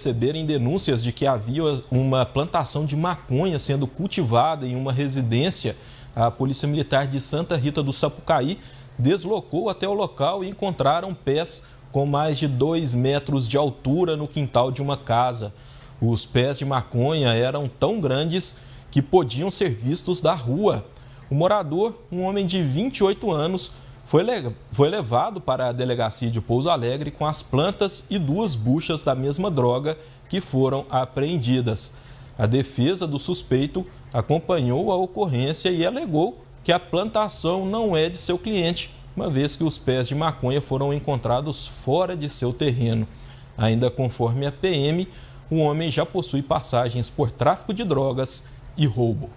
receberem denúncias de que havia uma plantação de maconha sendo cultivada em uma residência, a Polícia Militar de Santa Rita do Sapucaí deslocou até o local e encontraram pés com mais de dois metros de altura no quintal de uma casa. Os pés de maconha eram tão grandes que podiam ser vistos da rua. O morador, um homem de 28 anos, foi, foi levado para a delegacia de Pouso Alegre com as plantas e duas buchas da mesma droga que foram apreendidas. A defesa do suspeito acompanhou a ocorrência e alegou que a plantação não é de seu cliente, uma vez que os pés de maconha foram encontrados fora de seu terreno. Ainda conforme a PM, o homem já possui passagens por tráfico de drogas e roubo.